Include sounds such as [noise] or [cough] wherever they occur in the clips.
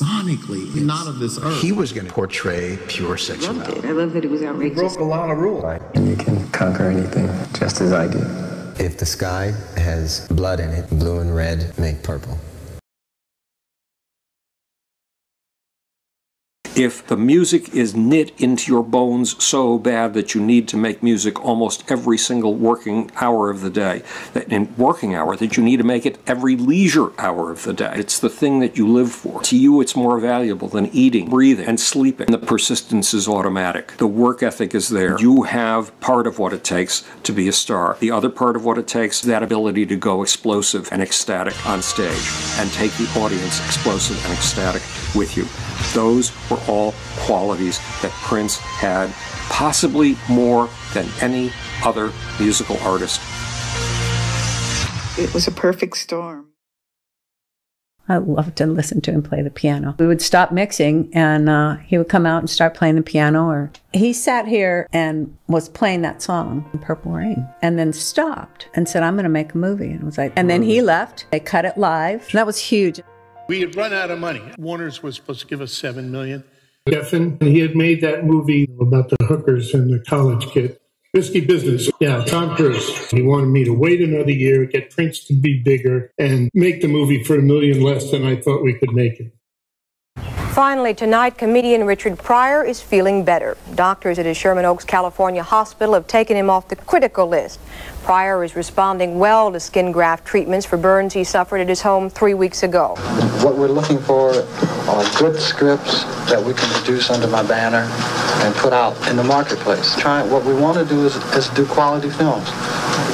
sonically not of this earth. He was going to portray pure sexuality. Loved it. I love that it was outrageous. Broke a lot of rules. And you can conquer anything, just as I did. If the sky has blood in it, blue and red make purple. If the music is knit into your bones so bad that you need to make music almost every single working hour of the day, that in working hour, that you need to make it every leisure hour of the day. It's the thing that you live for. To you, it's more valuable than eating, breathing, and sleeping. The persistence is automatic. The work ethic is there. You have part of what it takes to be a star. The other part of what it takes, is that ability to go explosive and ecstatic on stage and take the audience explosive and ecstatic with you. Those were all qualities that Prince had, possibly more than any other musical artist. It was a perfect storm. I loved to listen to him play the piano. We would stop mixing and uh, he would come out and start playing the piano. Or he sat here and was playing that song, Purple Rain, and then stopped and said, "I'm going to make a movie." And was like, and then he left. They cut it live. That was huge. We had run out of money. Warner's was supposed to give us seven million. Geffen, he had made that movie about the hookers and the college kid. Risky business. Yeah, Tom Cruise. He wanted me to wait another year, get Prince to be bigger, and make the movie for a million less than I thought we could make it. Finally, tonight, comedian Richard Pryor is feeling better. Doctors at his Sherman Oaks, California hospital have taken him off the critical list. Pryor is responding well to skin graft treatments for burns he suffered at his home three weeks ago. What we're looking for are good scripts that we can produce under my banner and put out in the marketplace. Try, what we want to do is, is do quality films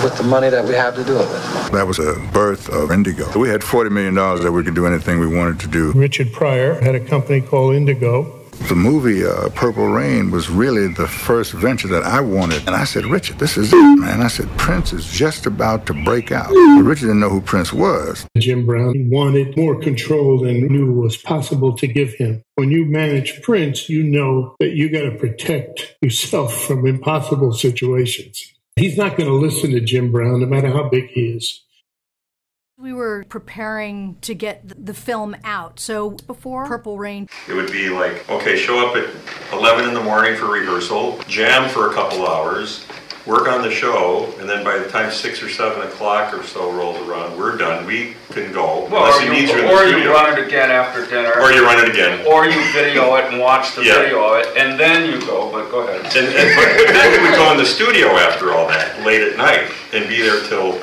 with the money that we have to do it with. That was a birth of Indigo. We had $40 million that we could do anything we wanted to do. Richard Pryor had a company called Indigo. The movie uh, Purple Rain was really the first venture that I wanted. And I said, Richard, this is it, man. I said, Prince is just about to break out. But Richard didn't know who Prince was. Jim Brown wanted more control than knew was possible to give him. When you manage Prince, you know that you got to protect yourself from impossible situations. He's not going to listen to Jim Brown, no matter how big he is. We were preparing to get the film out. So before Purple Rain, it would be like, okay, show up at 11 in the morning for rehearsal, jam for a couple hours, work on the show, and then by the time 6 or 7 o'clock or so rolls around, we're done. We can go. Well, or, you, you or you, run it again after dinner. Or you run it again. Or you video it and watch the yeah. video of it, and then you go, but go ahead. And, and but then we would go in the studio after all that, late at night, and be there till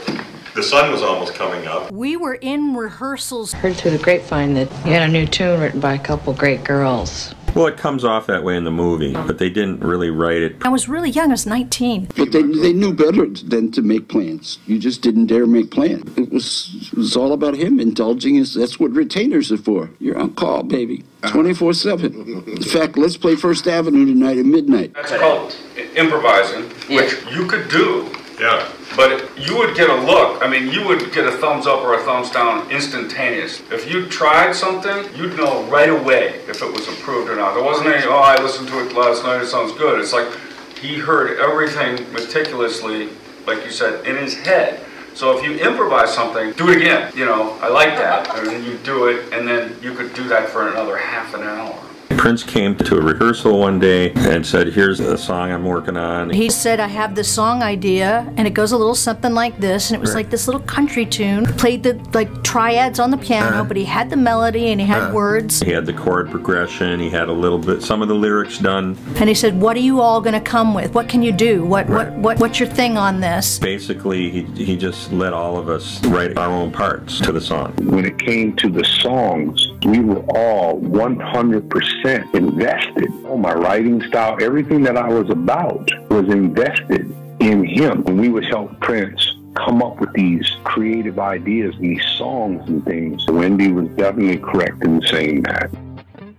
the sun was almost coming up. We were in rehearsals. Heard through the grapevine that you had a new tune written by a couple great girls. Well, it comes off that way in the movie, but they didn't really write it. I was really young, I was 19. But they, they knew better than to make plans. You just didn't dare make plans. It was, it was all about him indulging us. That's what retainers are for. You're on call, baby. Uh-huh. 24 7. In fact, let's play First Avenue tonight at midnight. That's called improvising, which you could do. Yeah. But you would get a look. I mean, you would get a thumbs up or a thumbs down instantaneous. If you tried something, you'd know right away if it was approved or not. There wasn't any, oh, I listened to it last night, it sounds good. It's like he heard everything meticulously, like you said, in his head. So if you improvise something, do it again. You know, I like that. And then you do it, and then you could do that for another half an hour. Prince came to a rehearsal one day and said, Here's a song I'm working on. He said, I have this song idea, and it goes a little something like this. And it was right. like this little country tune. Played the like triads on the piano, uh, but he had the melody and he had uh, words. He had the chord progression, he had a little bit, some of the lyrics done. And he said, What are you all going to come with? What can you do? What, right. what, what, what's your thing on this? Basically, he, he just let all of us write our own parts to the song. When it came to the songs, we were all 100% invested. Oh, my writing style, everything that I was about was invested in him. And we would help Prince come up with these creative ideas these songs and things. Wendy was definitely correct in saying that.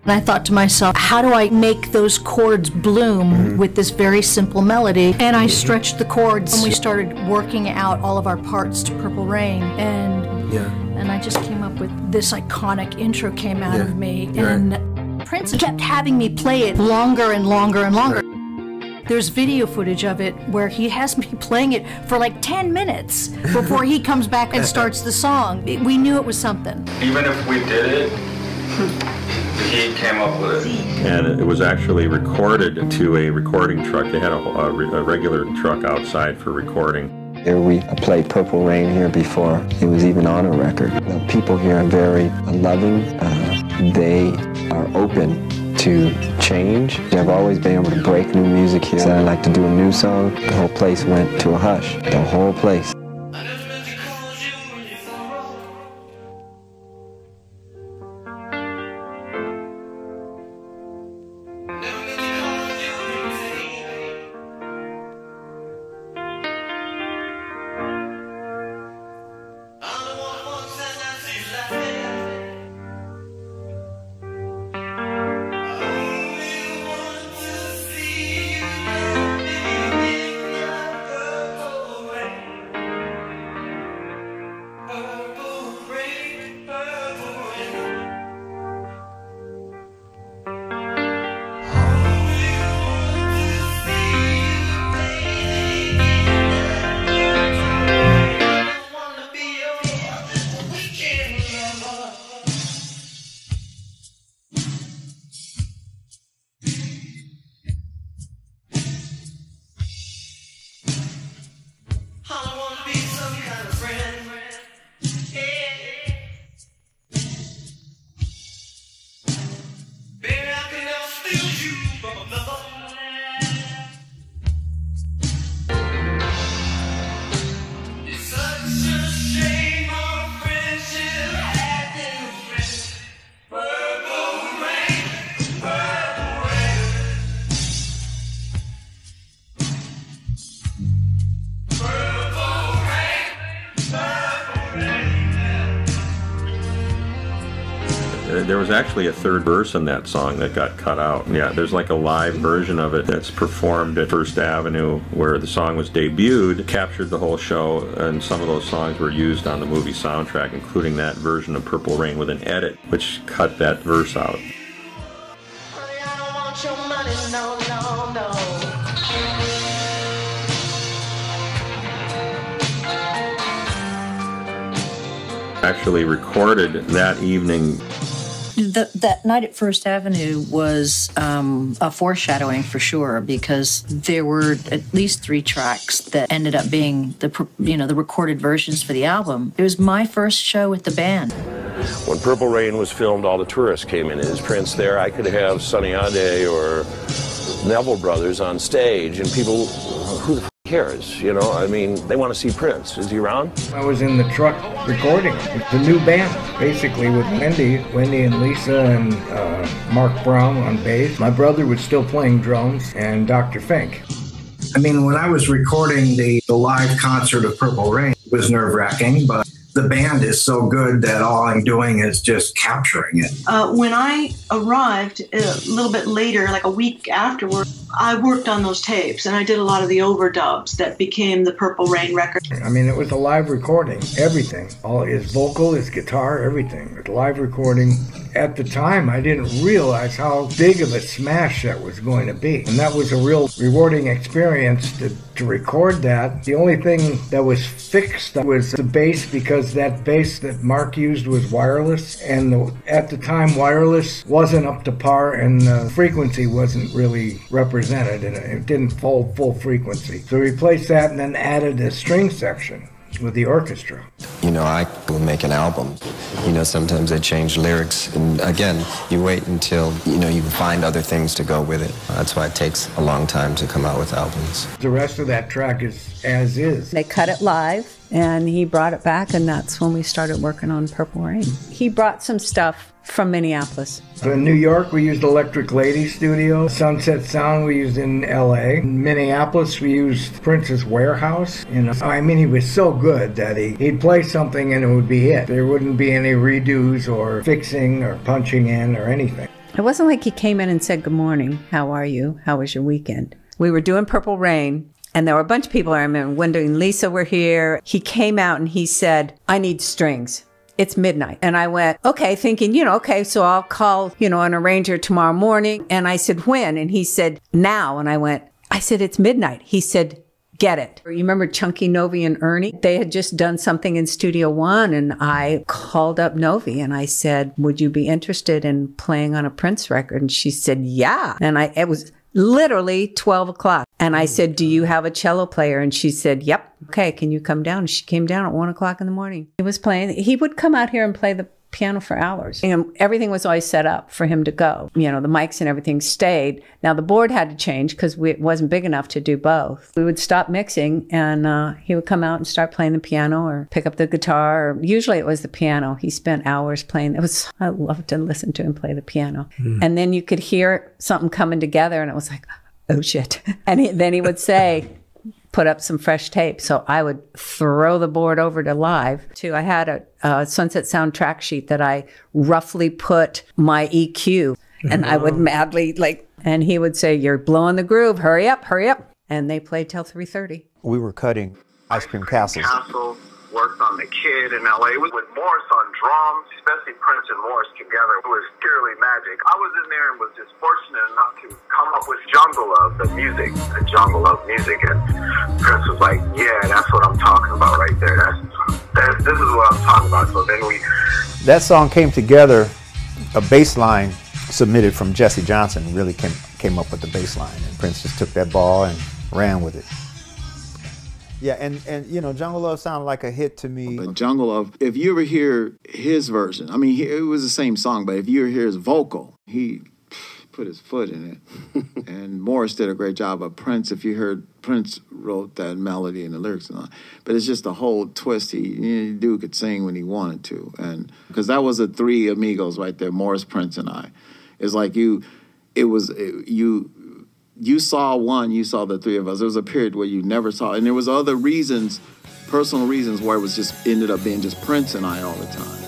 And I thought to myself, how do I make those chords bloom mm-hmm. with this very simple melody? And I stretched the chords and we started working out all of our parts to Purple Rain. And yeah. and I just came up with this iconic intro came out yeah. of me. And Prince kept having me play it longer and longer and longer. There's video footage of it where he has me playing it for like 10 minutes before he [laughs] comes back and starts the song. We knew it was something. Even if we did it, he came up with it. And it was actually recorded to a recording truck. They had a, a, a regular truck outside for recording. Here we played Purple Rain here before it was even on a record. The people here are very loving. Uh, they are open to change. I've always been able to break new music here. Said I like to do a new song. The whole place went to a hush. The whole place. Actually a third verse in that song that got cut out. Yeah, there's like a live version of it that's performed at First Avenue where the song was debuted, captured the whole show, and some of those songs were used on the movie soundtrack, including that version of Purple Rain with an edit, which cut that verse out. Actually recorded that evening the, that night at First Avenue was um, a foreshadowing for sure because there were at least three tracks that ended up being the you know the recorded versions for the album. It was my first show with the band. When Purple Rain was filmed, all the tourists came in. Is Prince there? I could have Sunny Ade or Neville Brothers on stage, and people, who the cares? You know, I mean, they want to see Prince. Is he around? I was in the truck recording the new band, basically with Wendy, Wendy and Lisa and uh, Mark Brown on bass. My brother was still playing drums, and Dr. Fink. I mean, when I was recording the, the live concert of Purple Rain, it was nerve wracking, but the band is so good that all I'm doing is just capturing it. Uh, when I arrived a little bit later, like a week afterward, I worked on those tapes and I did a lot of the overdubs that became the Purple Rain record. I mean, it was a live recording, everything. All his vocal, his guitar, everything. A live recording. At the time, I didn't realize how big of a smash that was going to be. And that was a real rewarding experience to, to record that. The only thing that was fixed was the bass because that bass that Mark used was wireless. And the, at the time, wireless wasn't up to par and the frequency wasn't really represented represented and it didn't hold full frequency. So we replaced that and then added a string section with the orchestra. You know, I will make an album. You know, sometimes I change lyrics. And again, you wait until, you know, you find other things to go with it. That's why it takes a long time to come out with albums. The rest of that track is as is. They cut it live and he brought it back, and that's when we started working on Purple Rain. He brought some stuff from Minneapolis. So in New York, we used Electric Lady Studio. Sunset Sound, we used in LA. In Minneapolis, we used Prince's Warehouse. You know, I mean, he was so good that he, he'd play something and it would be it. There wouldn't be any redos or fixing or punching in or anything. It wasn't like he came in and said, Good morning, how are you? How was your weekend? We were doing Purple Rain, and there were a bunch of people I remember. Wendy and Lisa were here. He came out and he said, I need strings it's midnight. And I went, okay, thinking, you know, okay, so I'll call, you know, an arranger tomorrow morning. And I said, when? And he said, now. And I went, I said, It's midnight. He said, Get it. You remember Chunky Novi and Ernie? They had just done something in Studio One, and I called up Novi and I said, Would you be interested in playing on a Prince record? And she said, Yeah. And I, it was literally 12 o'clock. And I oh said, Do you have a cello player? And she said, Yep. Okay, can you come down? And she came down at one o'clock in the morning. He was playing, he would come out here and play the piano for hours. And everything was always set up for him to go. You know, the mics and everything stayed. Now the board had to change because it wasn't big enough to do both. We would stop mixing and uh, he would come out and start playing the piano or pick up the guitar. Or usually it was the piano. He spent hours playing. It was, I loved to listen to him play the piano. Mm. And then you could hear something coming together and it was like, oh shit. [laughs] And he, then he would say, put up some fresh tape. So I would throw the board over to live. Too, I had a, a Sunset Sound track sheet that I roughly put my EQ, and I would mm-hmm. madly like, and he would say, "You're blowing the groove. Hurry up, hurry up!" And they played till three thirty. We were cutting ice cream castles. Castle worked on The Kid in LA with Morris on drums, especially Prince and Morris together. It was purely magic. I was in there and was just fortunate enough to come up with Jungle Love, the music, the Jungle Love music. And Prince was like, yeah, that's what I'm talking about right there. That's, that's this is what I'm talking about. So then we That song came together, a bass line submitted from Jesse Johnson really came, came up with the bass line. And Prince just took that ball and ran with it. Yeah, and, and you know, Jungle Love sounded like a hit to me. But Jungle Love, if you ever hear his version, I mean, he, it was the same song, but if you ever hear his vocal, he put his foot in it. [laughs] and Morris did a great job. But Prince, if you heard, Prince wrote that melody and the lyrics and all. But it's just a whole twist. He, you know, dude could sing when he wanted to, and because that was the three amigos right there, Morris, Prince, and I. It's like you, it was it, you you saw one, you saw the three of us. There was a period where you never saw, and there was other reasons, personal reasons, where it was just ended up being just Prince and I all the time.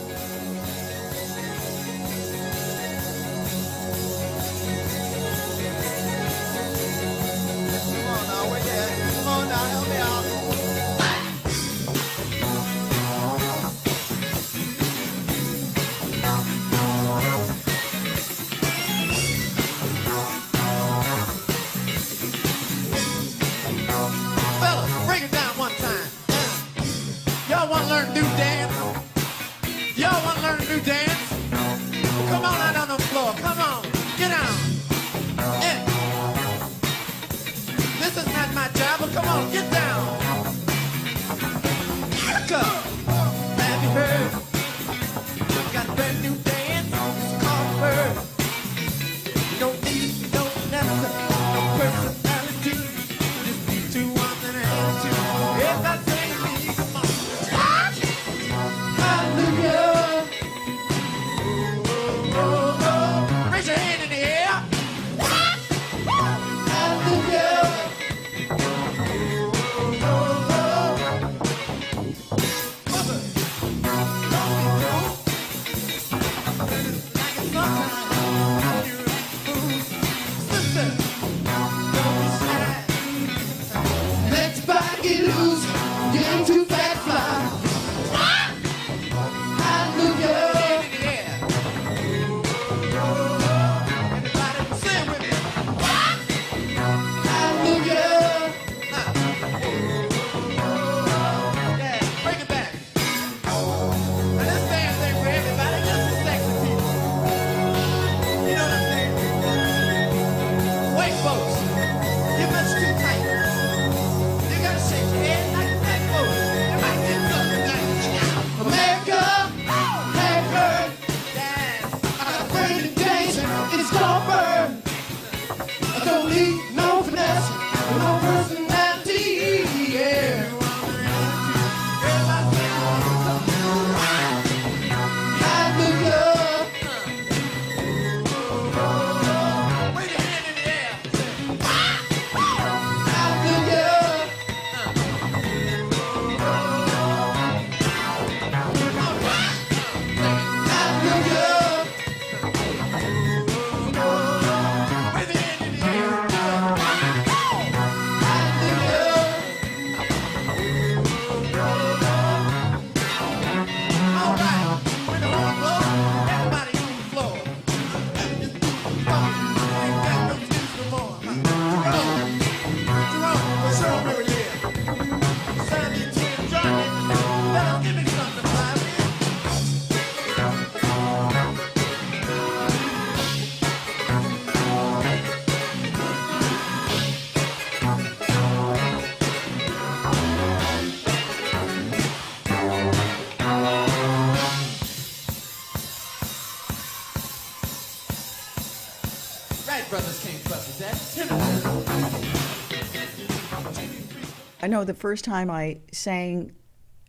Know the first time I sang,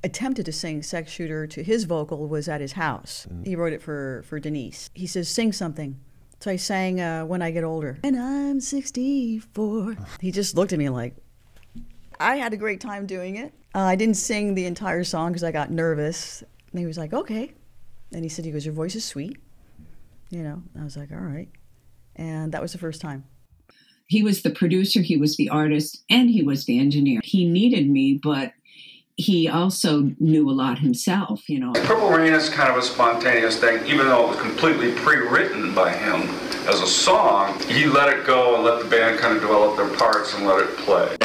attempted to sing Sex Shooter to his vocal was at his house. He wrote it for, for Denise. He says, Sing something. So I sang uh, When I Get Older. And I'm 64. [laughs] He just looked at me like, I had a great time doing it. Uh, I didn't sing the entire song because I got nervous. And he was like, okay. And he said, he goes, your voice is sweet. You know, I was like, all right. And that was the first time. He was the producer, he was the artist, and he was the engineer. He needed me, but he also knew a lot himself, you know. Purple Rain is kind of a spontaneous thing, even though it was completely pre-written by him as a song. He let it go and let the band kind of develop their parts and let it play.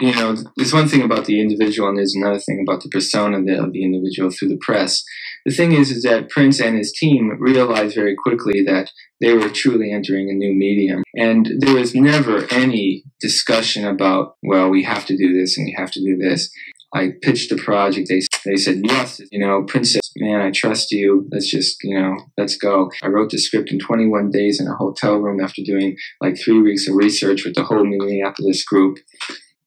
you know, there's one thing about the individual, and there's another thing about the persona of the, of the individual through the press. The thing is, is that Prince and his team realized very quickly that they were truly entering a new medium, and there was never any discussion about, well, we have to do this and we have to do this. I pitched the project. They they said yes. You know, Prince "Man, I trust you. Let's just you know, let's go." I wrote the script in 21 days in a hotel room after doing like three weeks of research with the whole Minneapolis group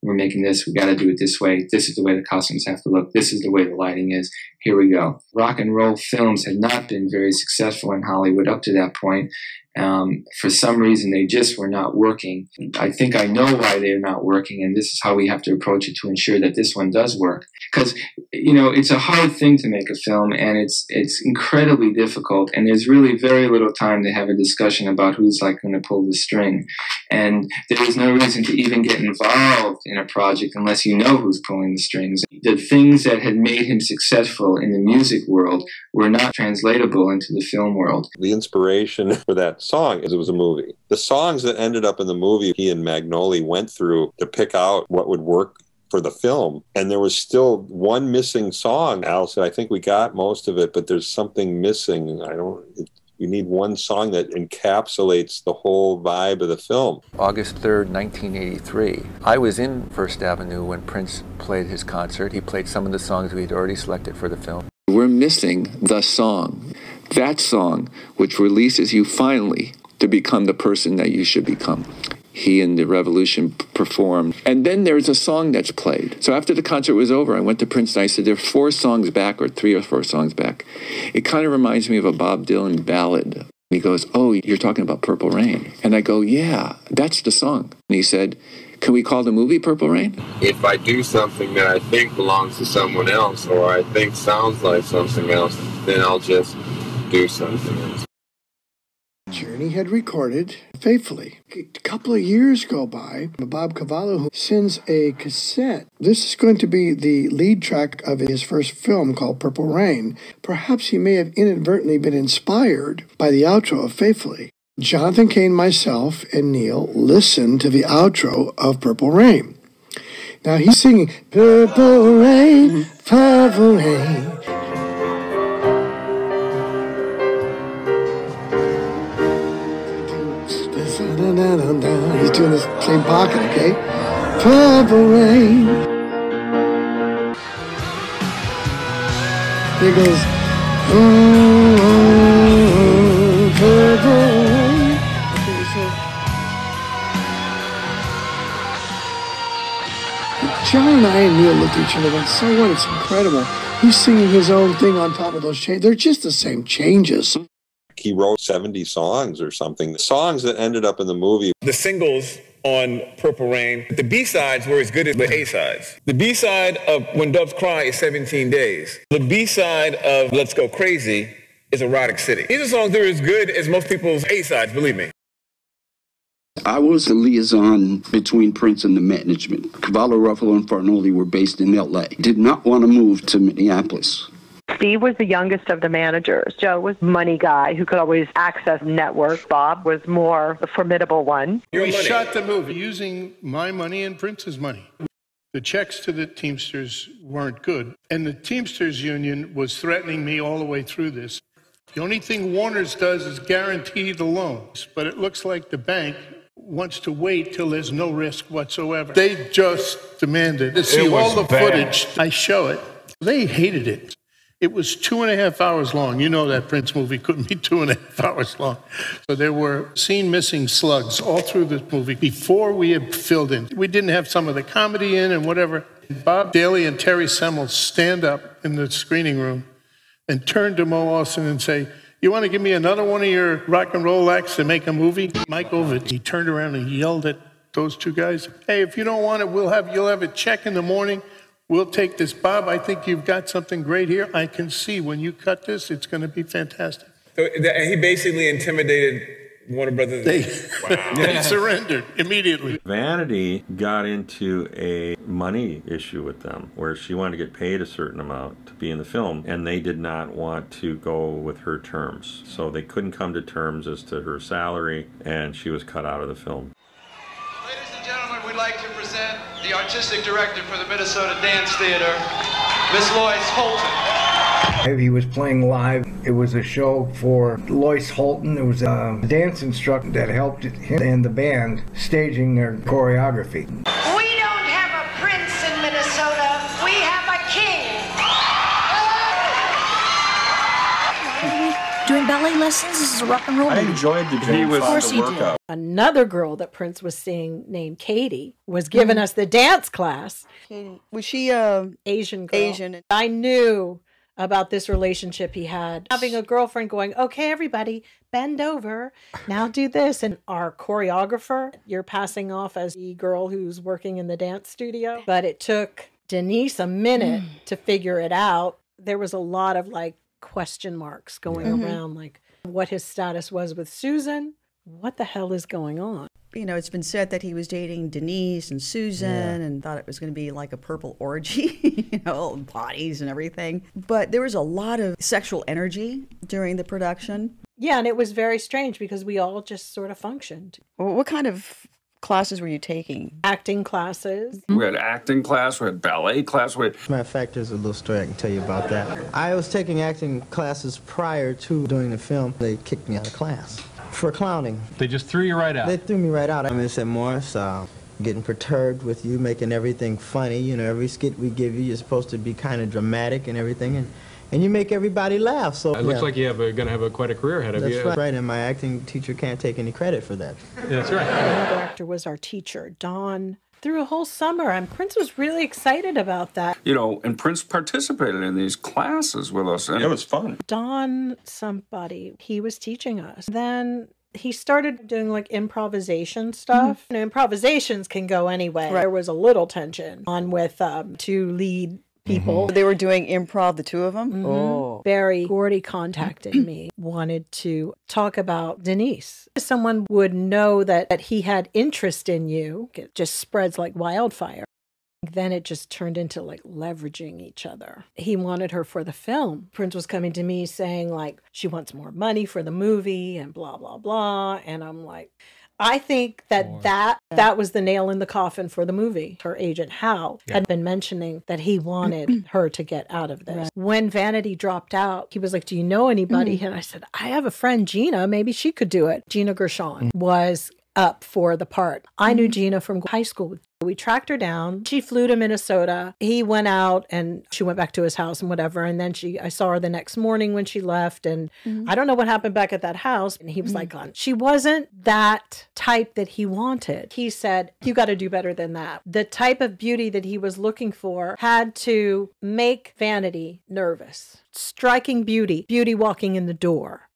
we're making this, we got to do it this way. This is the way the costumes have to look. This is the way the lighting is. Here we go. Rock and roll films had not been very successful in Hollywood up to that point. Um, for some reason, they just were not working. I think I know why they're not working, and this is how we have to approach it to ensure that this one does work. Because you know, it's a hard thing to make a film, and it's it's incredibly difficult. And there's really very little time to have a discussion about who's like going to pull the string. And there is no reason to even get involved in a project unless you know who's pulling the strings. The things that had made him successful in the music world were not translatable into the film world. The inspiration [laughs] for that song is it was a movie. The songs that ended up in the movie, he and Magnoli went through to pick out what would work for the film. And there was still one missing song. Al said, I think we got most of it, but there's something missing. I don't. It, you need one song that encapsulates the whole vibe of the film. August 3rd, 1983. I was in First Avenue when Prince played his concert. He played some of the songs we had already selected for the film. We're missing the song. That song which releases you finally to become the person that you should become. He and the Revolution performed. And then there's a song that's played. So after the concert was over, I went to Prince and I said, There are four songs back, or three or four songs back. It kind of reminds me of a Bob Dylan ballad. He goes, Oh, you're talking about Purple Rain. And I go, Yeah, that's the song. And he said, Can we call the movie Purple Rain? If I do something that I think belongs to someone else or I think sounds like something else, then I'll just do something. Journey had recorded faithfully. A couple of years go by. Bob Cavallo sends a cassette. This is going to be the lead track of his first film called Purple Rain. Perhaps he may have inadvertently been inspired by the outro of Faithfully. Jonathan Cain, myself, and Neil listened to the outro of Purple Rain. Now he's singing Purple Rain, Purple Rain. He's doing the same pocket, okay? Purple rain. He goes, oh, oh, purple rain. Okay, so John and I and Neil looked at each other and went, so what? It's incredible. He's singing his own thing on top of those changes. They're just the same changes. He wrote 70 songs or something. The songs that ended up in the movie. The singles on Purple Rain, the B sides were as good as the A sides. The B side of When Doves Cry is 17 Days. The B side of Let's Go Crazy is Erotic City. These are songs that are as good as most people's A sides, believe me. I was the liaison between Prince and the management. Cavallo, Ruffalo, and Fargnoli were based in L.A. Did not want to move to Minneapolis. Steve was the youngest of the managers. Joe was money guy who could always access network. Bob was more the formidable one. We shot the movie using my money and Prince's money. The checks to the Teamsters weren't good, and the Teamsters Union was threatening me all the way through this. The only thing Warner's does is guarantee the loans, but it looks like the bank wants to wait till there's no risk whatsoever. They just demanded to see all was the bad. footage. I show it. They hated it. It was two and a half hours long. You know that Prince movie couldn't be two and a half hours long. So there were scene missing slugs all through this movie before we had filled in. We didn't have some of the comedy in and whatever. Bob Daly and Terry Semel stand up in the screening room and turn to Mo Ostin and say, you want to give me another one of your rock and roll acts to make a movie? Mike Ovitz, he turned around and yelled at those two guys, hey, if you don't want it, we'll have, you'll have a check in the morning. We'll take this. Bob, I think you've got something great here. I can see when you cut this, it's going to be fantastic. So th- he basically intimidated Warner Brothers. They, [laughs] they surrendered immediately. Vanity got into a money issue with them where she wanted to get paid a certain amount to be in the film, and they did not want to go with her terms. So they couldn't come to terms as to her salary, and she was cut out of the film. Ladies and gentlemen, we'd like to present the artistic director for the Minnesota Dance Theater, Miss Loyce Houlton. He was playing live. It was a show for Loyce Houlton. It was a dance instructor that helped him and the band staging their choreography. Doing ballet lessons? This is a rock and roll. I movie. enjoyed the Jane Of course Fonda he did. workout. Another girl that Prince was seeing named Katie was giving us the dance class. Katie. Was she uh, Asian girl? Asian. I knew about this relationship he had. Having a girlfriend going, okay, everybody, bend over. Now do this. And our choreographer, you're passing off as the girl who's working in the dance studio. But it took Denise a minute to figure it out. There was a lot of like question marks going Mhm. around, like what his status was with Susan. What the hell is going on? You know, it's been said that he was dating Denise and Susan and thought it was going to be like a purple orgy, [laughs] you know, bodies and everything. But there was a lot of sexual energy during the production. Yeah, and it was very strange because we all just sort of functioned. Well, What kind of classes were you taking? Acting classes. We had acting class, we had ballet class, we had Matter of fact, there's a little story I can tell you about that. I was taking acting classes prior to doing the film. They kicked me out of class for clowning. They just threw you right out. They threw me right out. I mean, they said, Morris, uh, getting perturbed with you, making everything funny. You know, every skit we give you, you're supposed to be kind of dramatic and everything, and, and you make everybody laugh. So It looks yeah. like you have gonna have a, quite a career ahead of That's you. right. right, and my acting teacher can't take any credit for that. That's right. Another actor was our teacher, Don. Through a whole summer, and Prince was really excited about that. you know, and Prince participated in these classes with us, and it was fun. Don somebody, he was teaching us. Then he started doing like improvisation stuff. You know, improvisations can go anyway. There was a little tension on with um, two lead people. They were doing improv, the two of them? Mhm. Oh. Berry Gordy contacted me, wanted to talk about Denise. Someone would know that, that he had interest in you. It just spreads like wildfire. Then it just turned into like leveraging each other. He wanted her for the film. Prince was coming to me saying, like, she wants more money for the movie and blah, blah, blah. And I'm like, I think that that that was the nail in the coffin for the movie. Her agent Hal had been mentioning that he wanted [clears throat] her to get out of this. When Vanity dropped out, he was like, "Do you know anybody?" Mm. And I said, "I have a friend Gina. Maybe she could do it." Gina Gershon was up for the part. I knew mm-hmm. Gina from high school. We tracked her down. She flew to Minnesota. He went out and she went back to his house and whatever. And then she, I saw her the next morning when she left. And Mhm. I don't know what happened back at that house. And he was like, "Gone." she wasn't that type that he wanted. He said, You got to do better than that. The type of beauty that he was looking for had to make vanity nervous. Striking beauty, beauty walking in the door.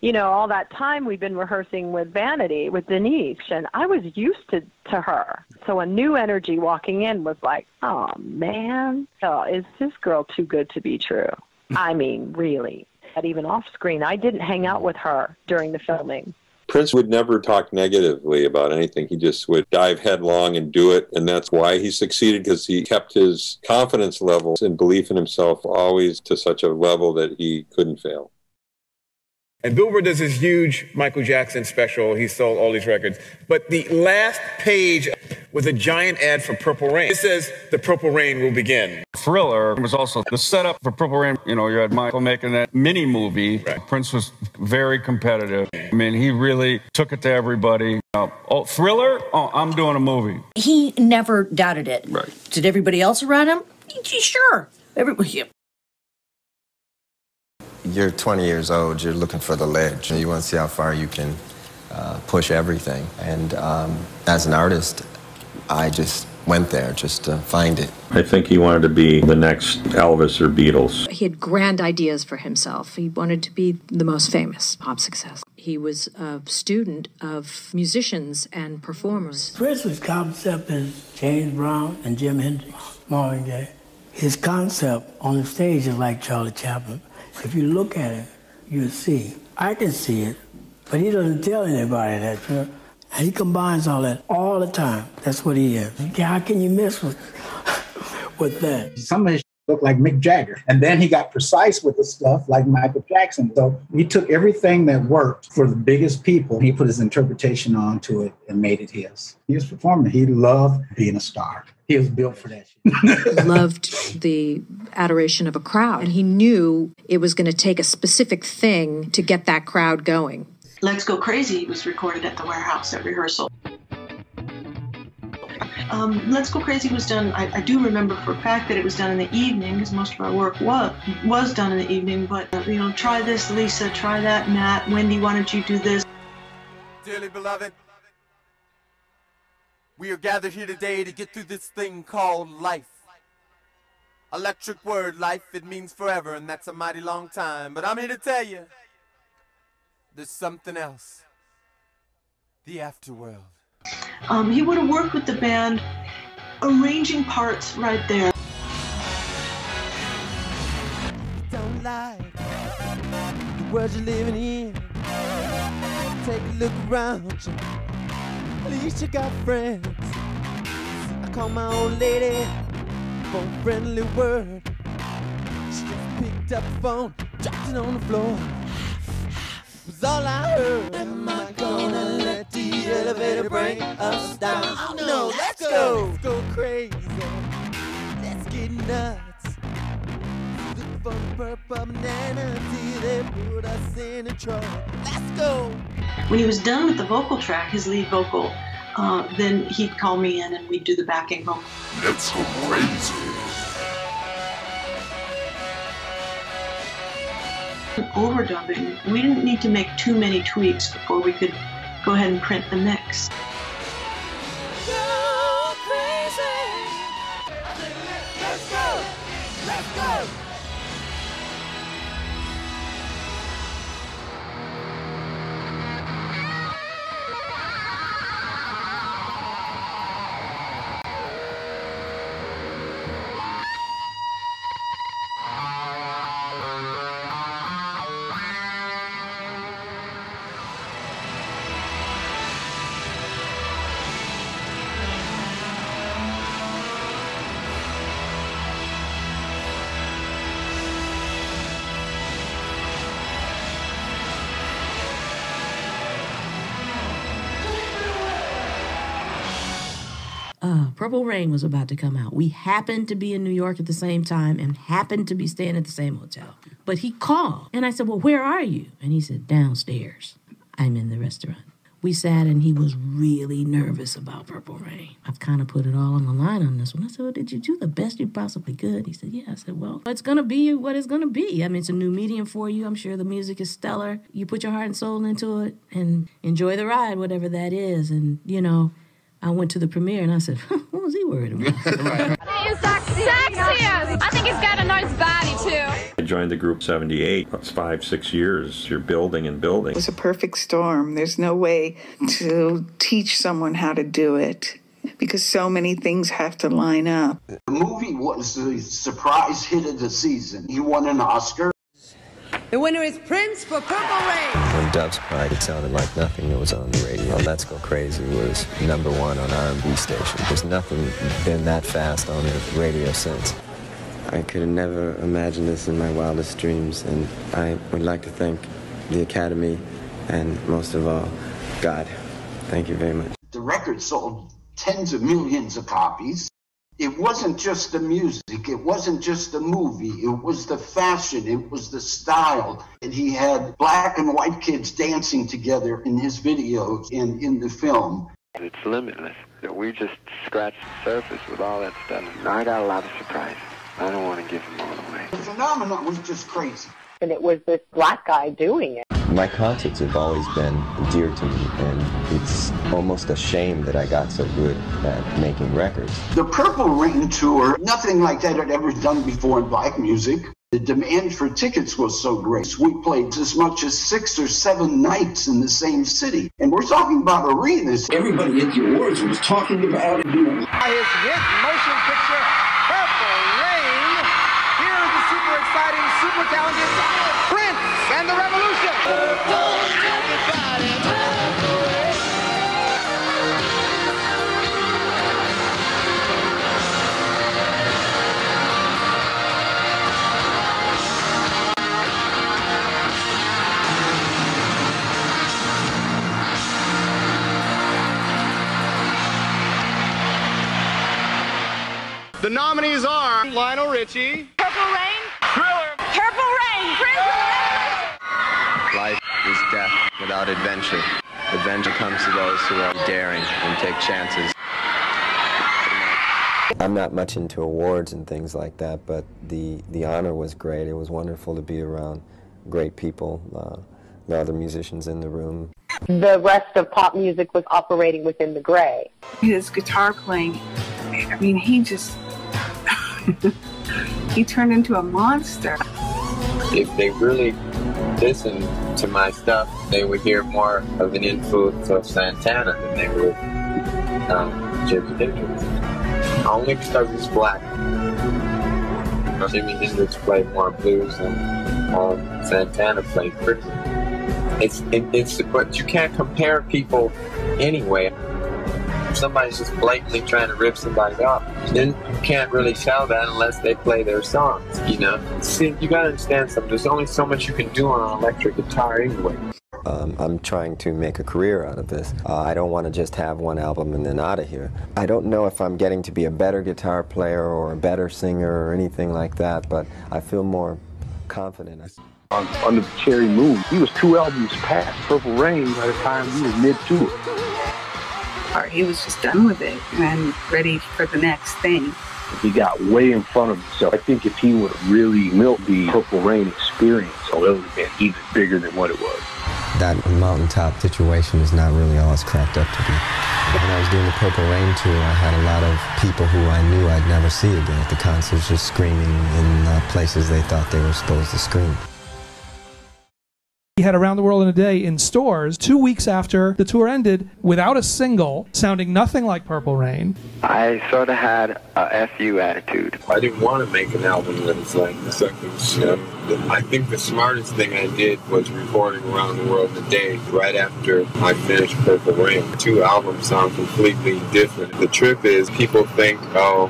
You know, all that time we've been rehearsing with Vanity, with Denise, and I was used to, to her. So a new energy walking in was like, oh man, oh, is this girl too good to be true? [laughs] I mean, really. But even off screen, I didn't hang out with her during the filming. Prince would never talk negatively about anything. He just would dive headlong and do it. And that's why he succeeded because he kept his confidence levels and belief in himself always to such a level that he couldn't fail. And Billboard does this huge Michael Jackson special. He sold all these records. But the last page was a giant ad for Purple Rain. It says, The Purple Rain will begin. Thriller was also the setup for Purple Rain. You know, you had Michael making that mini movie. Prince was very competitive. I mean, he really took it to everybody. Uh, oh, Thriller? Oh, I'm doing a movie. He never doubted it. Right. Did everybody else around him? Sure. Everybody, you're 20 years old, you're looking for the ledge, and you want to see how far you can uh, push everything. And um, as an artist, I just went there just to find it. I think he wanted to be the next Elvis or Beatles. He had grand ideas for himself. He wanted to be the most famous pop success. He was a student of musicians and performers. Prince's concept is James Brown and Jim Hendrix, Marvin Gaye. His concept on the stage is like Charlie Chaplin. If you look at it, you'll see. I can see it, but he doesn't tell anybody that. And he combines all that all the time. That's what he is. How can you miss with, [laughs] with that? Some of his looked like Mick Jagger. And then he got precise with the stuff like Michael Jackson. So he took everything that worked for the biggest people, he put his interpretation onto it and made it his. He was performing. He loved being a star. He was built for that [laughs] loved the adoration of a crowd. And he knew it was going to take a specific thing to get that crowd going. Let's Go Crazy was recorded at the warehouse at rehearsal. Um, Let's Go Crazy was done, I, I, do remember for a fact that it was done in the evening because most of our work was, was done in the evening. But, uh, you know, try this, Lisa, try that, Matt, Wendy, why don't you do this? Dearly beloved, we are gathered here today to get through this thing called life. Electric word, life, it means forever, and that's a mighty long time. But I'm here to tell you there's something else the afterworld. Um, he would have worked with the band, arranging parts right there. Don't like the world you're living in. Take a look around you. At least you got friends. I call my old lady for a friendly word. She just picked up the phone, dropped it on the floor. Was all I heard. Am I gonna let the elevator bring us down? Oh no, let's go. Let's go crazy. Let's get nuts. Look for purple banana till they put us in a truck. Let's go. When he was done with the vocal track, his lead vocal, uh, then he'd call me in and we'd do the backing vocal. Let's go crazy. overdubbing, we didn't need to make too many tweaks before we could go ahead and print the mix. Purple Rain was about to come out. We happened to be in New York at the same time and happened to be staying at the same hotel. But he called and I said, Well, where are you? And he said, Downstairs. I'm in the restaurant. We sat and he was really nervous about Purple Rain. I've kind of put it all on the line on this one. I said, Well, did you do the best you possibly could? He said, Yeah. I said, Well, it's going to be what it's going to be. I mean, it's a new medium for you. I'm sure the music is stellar. You put your heart and soul into it and enjoy the ride, whatever that is. And, you know, I went to the premiere and I said, [laughs] what was he worried about? [laughs] He's sexy. Sexiest. I think he's got a nice body too. I joined the group 78. That's five, six years. You're building and building. It was a perfect storm. There's no way to teach someone how to do it because so many things have to line up. The movie was the surprise hit of the season. He won an Oscar. The winner is Prince for Purple Rain. When Doves Cried, it sounded like nothing that was on the radio. Let's Go Crazy was number one on R&B station. There's nothing been that fast on the radio since. I could have never imagined this in my wildest dreams, and I would like to thank the Academy and most of all, God. Thank you very much. The record sold tens of millions of copies. It wasn't just the music, it wasn't just the movie, it was the fashion, it was the style. And he had black and white kids dancing together in his videos and in the film. It's limitless. We just scratched the surface with all that stuff. I got a lot of surprises. I don't want to give them all away. The phenomenon was just crazy. And it was this black guy doing it. My concerts have always been dear to me, and it's almost a shame that I got so good at making records. The Purple Rain tour, nothing like that had ever done before in black music. The demand for tickets was so great. We played as much as six or seven nights in the same city. And we're talking about arenas. Everybody at the awards was talking about it. You know. His hit motion picture, Purple Rain. Here is the super super Prince and the Revolution. The nominees are Lionel Richie, Purple Rain, Thriller, Purple Rain, Prince Life is death without adventure. Adventure comes to those who are daring and take chances. I'm not much into awards and things like that, but the, the honor was great. It was wonderful to be around great people, uh, the other musicians in the room. The rest of pop music was operating within the gray. His guitar playing, I mean, he just, [laughs] he turned into a monster. If they really listened to my stuff, they would hear more of an influence of Santana than they would um, Jimi Hendrix. Only because he's black. Jimi Hendrix played more blues and um, Santana played prison. It's it, it's but you can't compare people anyway. If somebody's just blatantly trying to rip somebody off, then you can't really tell that unless they play their songs. You know, see, you gotta understand something. There's only so much you can do on an electric guitar anyway. Um, I'm trying to make a career out of this. Uh, I don't want to just have one album and then out of here. I don't know if I'm getting to be a better guitar player or a better singer or anything like that, but I feel more confident. On, under the Cherry Moon, he was two albums past Purple Rain by the time he was mid-tour. Or he was just done with it and ready for the next thing. He got way in front of himself. I think if he would have really milked the Purple Rain experience, oh, it would have been even bigger than what it was. That mountaintop situation is not really all it's cracked up to be. When I was doing the Purple Rain tour, I had a lot of people who I knew I'd never see again at the concerts just screaming in uh, places they thought they were supposed to scream. He had Around the World in a Day in stores two weeks after the tour ended without a single, sounding nothing like Purple Rain. I sort of had a FU attitude. I didn't want to make an album that was like the second shit. I think the smartest thing I did was recording Around the World in a Day right after I finished Purple Rain. Two albums sound completely different. The trip is people think, oh,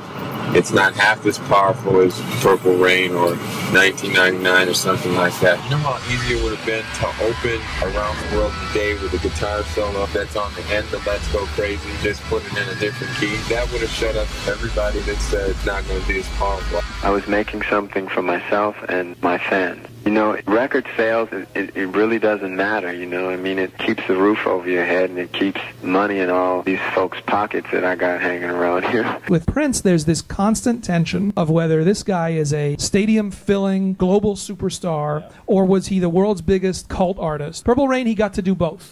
it's not half as powerful as Purple Rain or 1999 or something like that. You know how easy it would have been to open Around the World today with a guitar solo that's on the end of Let's Go Crazy, just put it in a different key? That would have shut up everybody that said it's not going to be as powerful. I was making something for myself and my fans. You know, record sales, it, it, it really doesn't matter, you know. I mean, it keeps the roof over your head and it keeps money in all these folks' pockets that I got hanging around here. [laughs] With Prince, there's this constant tension of whether this guy is a stadium filling global superstar or was he the world's biggest cult artist. Purple Rain, he got to do both.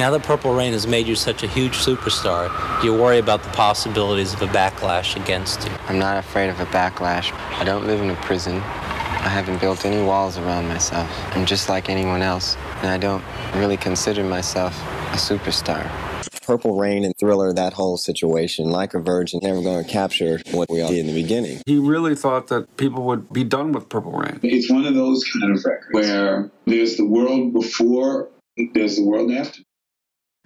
Now that Purple Rain has made you such a huge superstar, do you worry about the possibilities of a backlash against you? I'm not afraid of a backlash. I don't live in a prison. I haven't built any walls around myself. I'm just like anyone else, and I don't really consider myself a superstar. Purple Rain and Thriller, that whole situation, like a virgin, never going to capture what we all did in the beginning. He really thought that people would be done with Purple Rain. It's one of those kind of records where there's the world before, there's the world after.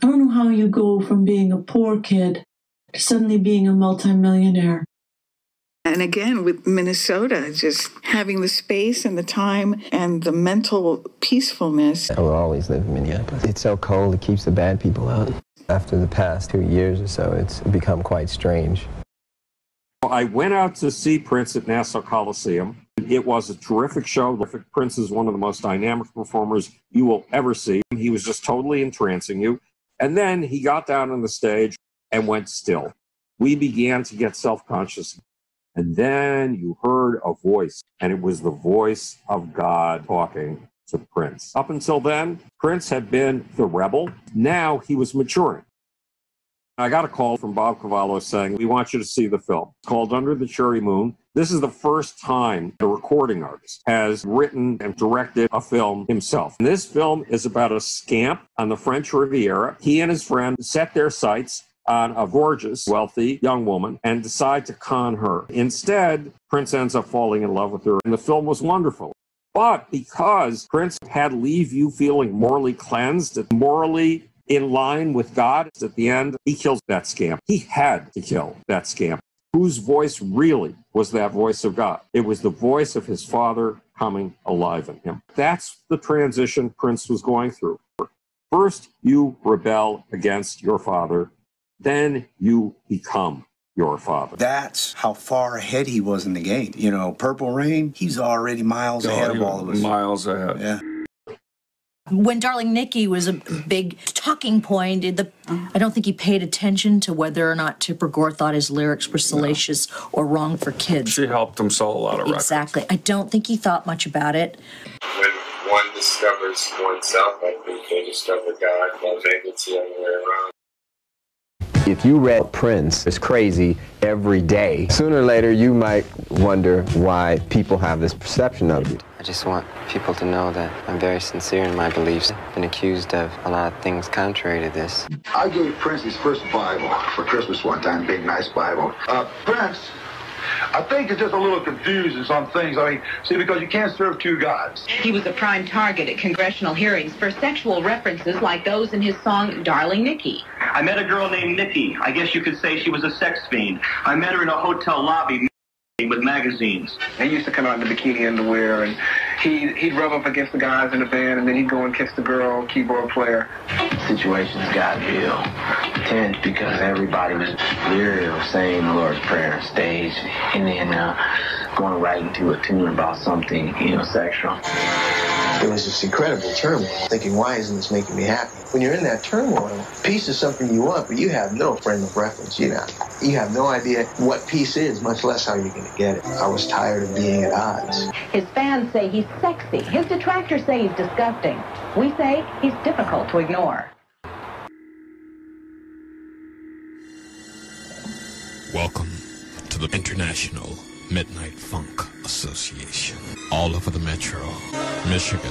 I don't know how you go from being a poor kid to suddenly being a multimillionaire. And again, with Minnesota, just having the space and the time and the mental peacefulness. I will always live in Minneapolis. It's so cold, it keeps the bad people out. After the past two years or so, it's become quite strange. I went out to see Prince at Nassau Coliseum. It was a terrific show. Prince is one of the most dynamic performers you will ever see. He was just totally entrancing you. And then he got down on the stage and went still. We began to get self conscious. And then you heard a voice, and it was the voice of God talking to Prince. Up until then, Prince had been the rebel. Now he was maturing. I got a call from Bob Cavallo saying, We want you to see the film. It's called Under the Cherry Moon. This is the first time a recording artist has written and directed a film himself. And this film is about a scamp on the French Riviera. He and his friend set their sights on a gorgeous, wealthy young woman and decide to con her. Instead, Prince ends up falling in love with her, and the film was wonderful. But because Prince had leave you feeling morally cleansed, morally in line with God, at the end, he kills that scamp. He had to kill that scamp. Whose voice really was that voice of God? It was the voice of his father coming alive in him. That's the transition Prince was going through. First, you rebel against your father, then you become your father. That's how far ahead he was in the game. You know, Purple Rain, he's already miles Oh, ahead of all of us. Miles ahead. Yeah. When Darling Nikki was a big talking point, the, I don't think he paid attention to whether or not Tipper Gore thought his lyrics were salacious or wrong for kids. She helped him sell a lot of records. Exactly. I don't think he thought much about it. When one discovers oneself, I think they discover God. Well, maybe it's the other way around. If you read Prince, it's crazy every day. Sooner or later, you might wonder why people have this perception of you. I just want people to know that I'm very sincere in my beliefs. I've been accused of a lot of things contrary to this. I gave Prince his first Bible for Christmas one time, big nice Bible. Uh, Prince, I think it's just a little confused in some things. I mean, see, because you can't serve two gods. He was a prime target at congressional hearings for sexual references like those in his song Darling Nikki. I met a girl named Nikki. I guess you could say she was a sex fiend. I met her in a hotel lobby with magazines. They used to come out in the bikini underwear, and he, he'd rub up against the guys in the band, and then he'd go and kiss the girl, keyboard player. situations got real tense because everybody was leery of saying the Lord's Prayer on stage and then uh, going right into a tune about something, you know, sexual. It was this incredible turmoil, thinking, why isn't this making me happy? When you're in that turmoil, peace is something you want, but you have no frame of reference. You know, you have no idea what peace is, much less how you're going to get it. I was tired of being at odds. His fans say he's sexy. His detractors say he's disgusting. We say he's difficult to ignore. Welcome to the International Midnight Funk Association. All over the metro, Michigan,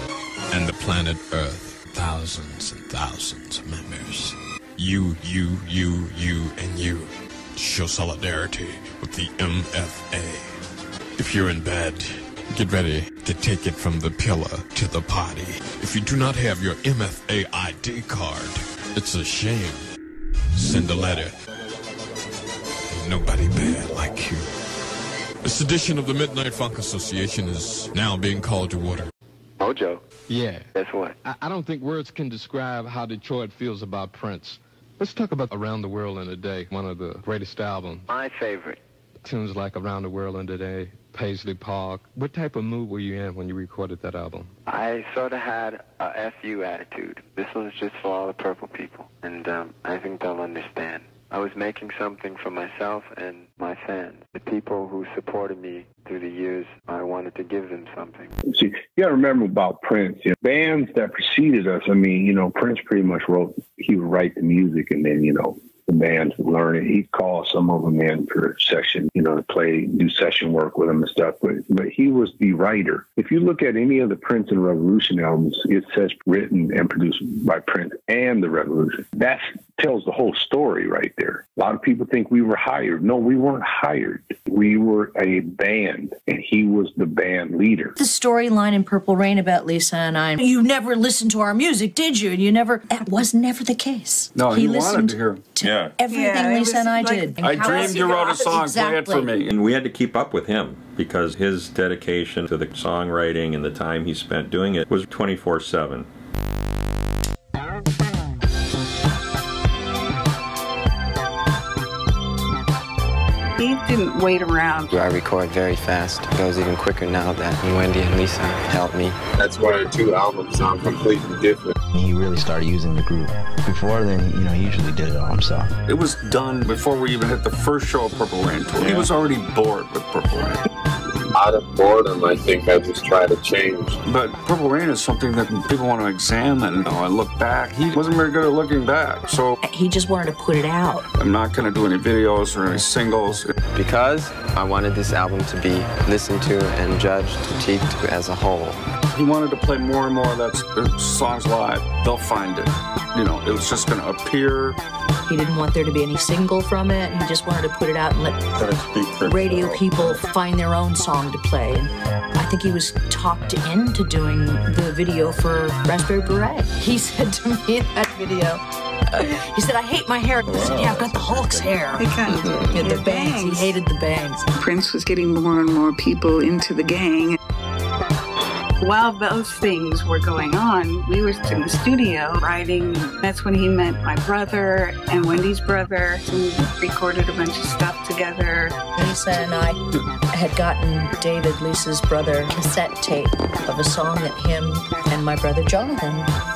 and the planet Earth, thousands and thousands of members. You, you, you, you, and you show solidarity with the MFA. If you're in bed, get ready to take it from the pillar to the potty. If you do not have your MFA ID card, it's a shame. Send a letter. Ain't nobody bad like you. This edition of the Midnight Funk Association is now being called to order. Mojo. Yeah. That's what? I, I don't think words can describe how Detroit feels about Prince. Let's talk about Around the World in a Day, one of the greatest albums. My favorite. Tunes like Around the World in a Day, Paisley Park. What type of mood were you in when you recorded that album? I sort of had a FU attitude. This one's just for all the purple people, and um, I think they'll understand. I was making something for myself and my fans, the people who supported me through the years. I wanted to give them something. See, you got to remember about Prince. You know, bands that preceded us. I mean, you know, Prince pretty much wrote. He would write the music, and then you know, the band would learn it. He'd call some of them in for session, you know, to play, do session work with them and stuff. But but he was the writer. If you look at any of the Prince and Revolution albums, it says written and produced by Prince and the Revolution. That tells the whole story right there. A lot of people think we were hired. No, we weren't hired. We were a band, and he was the band leader. The storyline in Purple Rain about Lisa and I. You never listened to our music, did you? And you never. That was never the case. No, he he listened wanted to hear. Yeah. everything Yeah, it Lisa and I like- did. I dreamed you wrote a got- song. Play it for me. And we had to keep up with him because his dedication to the songwriting and the time he spent doing it was 24 7. He didn't wait around. I record very fast. It goes even quicker now that Wendy and Lisa helped me. That's why the two albums sound completely different. He really started using the group. Before then, you know, he usually did it all himself. It was done before we even hit the first show of Purple Rain tour. He was already bored with Purple Rain. Out of boredom, I think I just try to change. But Purple Rain is something that people want to examine you know, and look back. He wasn't very good at looking back, so He just wanted to put it out. I'm not going to do any videos or any singles. Because I wanted this album to be listened to and judged, critiqued as a whole. He wanted to play more and more of that uh, songs live. They'll find it. You know, it was just going to appear. He didn't want there to be any single from it. He just wanted to put it out and let radio people find their own song to play. And I think he was talked into doing the video for Raspberry Beret. [laughs] He said to me in that video, he said, I hate my hair. I said, yeah, I've got the Hulk's hair. They kind of did. Yeah, the bangs. He hated the bangs. Prince was getting more and more people into the gang. While those things were going on, we were in the studio writing. That's when he met my brother and Wendy's brother. And we recorded a bunch of stuff together. Lisa and I had gotten David, Lisa's brother, cassette tape of a song that him and my brother Jonathan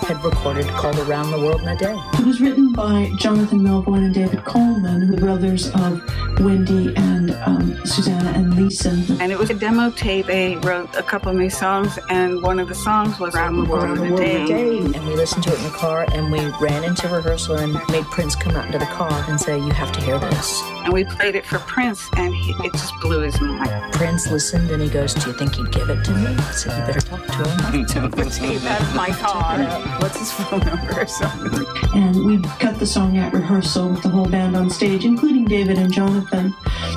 had recorded called Around the World in a Day. It was written by Jonathan Melvoin and David Coleman, the brothers of Wendy and um, Susannah and Lisa. And it was a demo tape. They wrote a couple of new songs, and one of the songs was Around the World in a Day. And we listened to it in the car, and we ran into rehearsal and made Prince come out into the car and say, "You have to hear this." And we played it for Prince, and he, it just blew his mind. Prince listened and he goes, "Do you think he'd give it to me?" I said, "You better talk to him." took the tape out of my car. What's his phone number or something? And we cut the song at rehearsal with the whole band on stage, including David and Jonathan.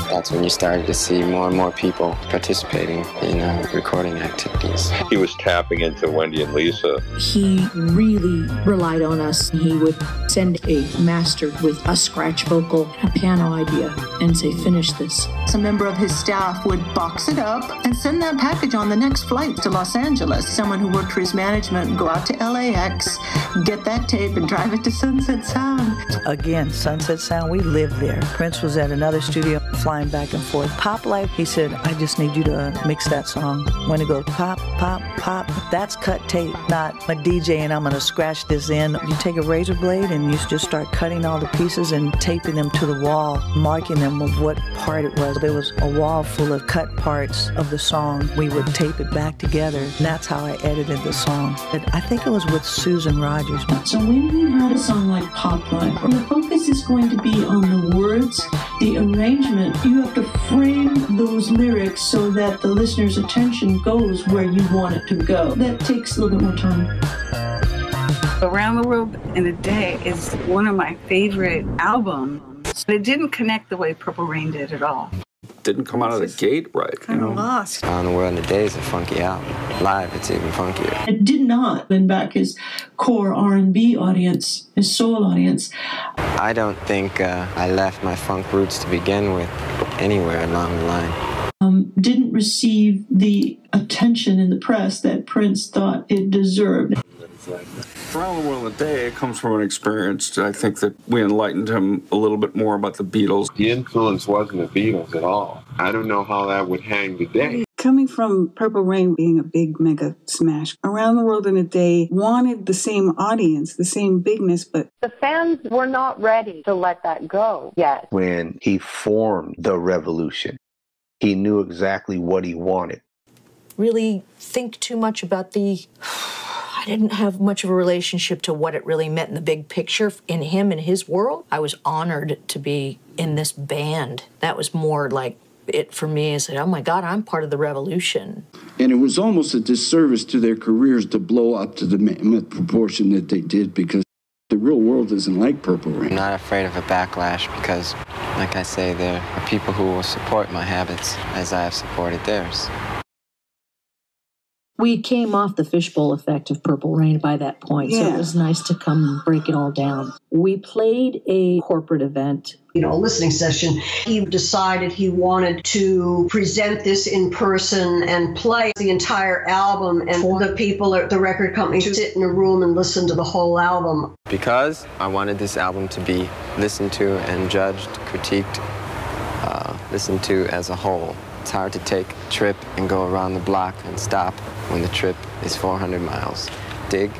That's when you started to see more and more people participating in uh, recording activities. He was tapping into Wendy and Lisa. He really relied on us. He would send a master with a scratch vocal, a piano idea, and say, "Finish this." A member of his staff would box it up and send that package on the next flight to Los Angeles. Someone who worked for his management would go out to LAX, get that tape, and drive it to Sunset Sound. Again, Sunset Sound, we lived there. Prince was at another studio flying back and forth. Pop Life, he said, I just need you to mix that song. When it goes pop, pop, pop, that's cut tape, not a DJ and I'm going to scratch this in. You take a razor blade and you just start cutting all the pieces and taping them to the wall, marking them of what part it was. There was a wall full of cut parts of the song. We would tape it back together. That's how I edited the song. I think it was with Susan Rogers. So when you had a song like Pop Life, the focus is going to be on the words, the arrangement. You have to frame those lyrics so that the listener's attention goes where you want it to go. That takes a little bit more time. Around the World in a Day is one of my favorite albums. It didn't connect the way Purple Rain did at all. Didn't come out of the gate right. You know? lost. Around the World in a Day is a funky album. Live, it's even funkier. It did not win back his core R&B audience, his soul audience. I don't think uh, I left my funk roots to begin with anywhere along the line. Um, didn't receive the attention in the press that Prince thought it deserved. Around the World in a Day it comes from an experience. I think that we enlightened him a little bit more about the Beatles. The influence wasn't the Beatles at all. I don't know how that would hang today. Coming from Purple Rain being a big mega smash, Around the World in a Day wanted the same audience, the same bigness, but The fans were not ready to let that go yet. When he formed the revolution, he knew exactly what he wanted. Really think too much about the. I didn't have much of a relationship to what it really meant in the big picture in him and his world. I was honored to be in this band. That was more like it for me is that, oh my God, I'm part of the revolution. And it was almost a disservice to their careers to blow up to the mammoth proportion that they did because the real world isn't like Purple Rain. I'm not afraid of a backlash because, like I say, there are people who will support my habits as I have supported theirs. We came off the fishbowl effect of Purple Rain by that point, so it was nice to come break it all down. We played a corporate event. you know, a listening session. He decided he wanted to present this in person and play the entire album and for the people at the record company to sit in a room and listen to the whole album. Because I wanted this album to be listened to and judged, critiqued, uh, listened to as a whole. It's hard to take a trip and go around the block and stop when the trip is 400 miles. Dig?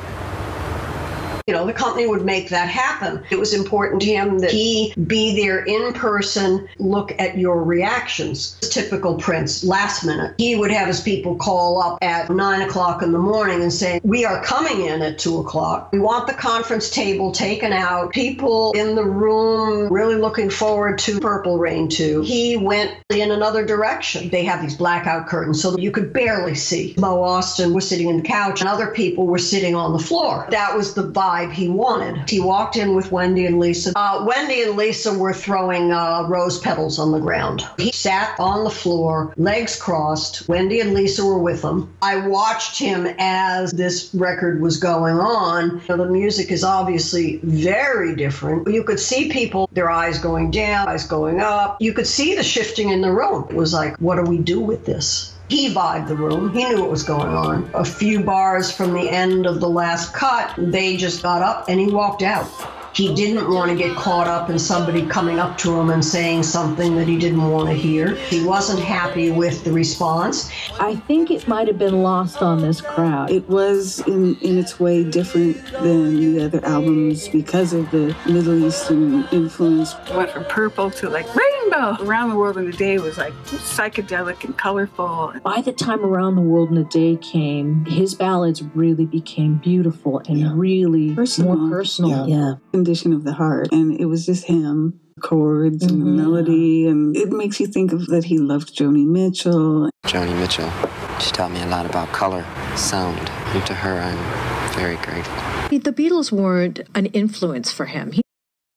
You know, the company would make that happen. It was important to him that he be there in person, look at your reactions. Typical Prince, last minute. He would have his people call up at nine o'clock in the morning and say, We are coming in at two o'clock. We want the conference table taken out. People in the room really looking forward to Purple Rain 2. He went in another direction. They have these blackout curtains so that you could barely see. Mo Ostin was sitting in the couch and other people were sitting on the floor. That was the vibe he wanted. He walked in with Wendy and Lisa. Uh, Wendy and Lisa were throwing uh, rose petals on the ground. He sat on the floor, legs crossed. Wendy and Lisa were with him. I watched him as this record was going on. Know, the music is obviously very different. You could see people, their eyes going down, eyes going up. You could see the shifting in the room. It was like, what do we do with this? He vibed the room. He knew what was going on. A few bars from the end of the last cut, they just got up and he walked out. He didn't want to get caught up in somebody coming up to him and saying something that he didn't want to hear. He wasn't happy with the response. I think it might have been lost on this crowd. It was in, in its way different than the other albums because of the Middle Eastern influence. Went from purple to like rainbow. Around the World in a Day was like psychedelic and colorful. By the time Around the World in a Day came, his ballads really became beautiful and really Personal. more personal. Yeah. Condition of the heart. And it was just him, chords and Mhm. melody. And it makes you think of that he loved Joni Mitchell. Joni Mitchell. She taught me a lot about color, sound, and to her I'm very grateful. The Beatles weren't an influence for him. He,